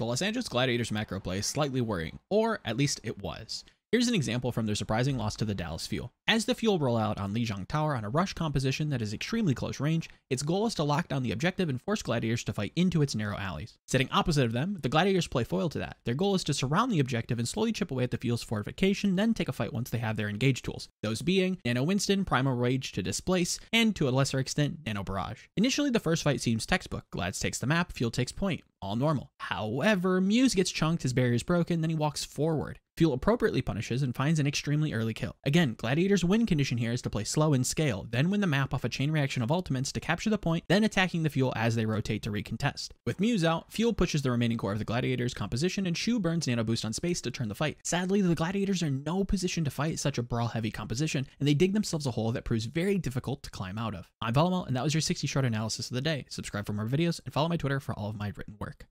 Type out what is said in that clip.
The Los Angeles Gladiators macro play is slightly worrying, or at least it was. Here's an example from their surprising loss to the Dallas Fuel. As the Fuel roll out on Lijiang Tower on a rush composition that is extremely close range, its goal is to lock down the objective and force Gladiators to fight into its narrow alleys. Sitting opposite of them, the Gladiators play foil to that. Their goal is to surround the objective and slowly chip away at the Fuel's fortification, then take a fight once they have their engage tools. Those being Nano Winston, Primal Rage to displace, and to a lesser extent, Nano Barrage. Initially, the first fight seems textbook. Glads takes the map, Fuel takes point. All normal. However, MuZe gets chunked, his barrier is broken, then he walks forward. Fuel appropriately punishes and finds an extremely early kill. Again, Gladiator's win condition here is to play slow and scale, then win the map off a chain reaction of ultimates to capture the point, then attacking the Fuel as they rotate to recontest. With MuZe out, Fuel pushes the remaining core of the Gladiator's composition and Shu burns Nano Boost on space to turn the fight. Sadly, the Gladiators are no position to fight such a brawl heavy composition, and they dig themselves a hole that proves very difficult to climb out of. I'm Volamel, and that was your 60 short analysis of the day. Subscribe for more videos and follow my Twitter for all of my written work.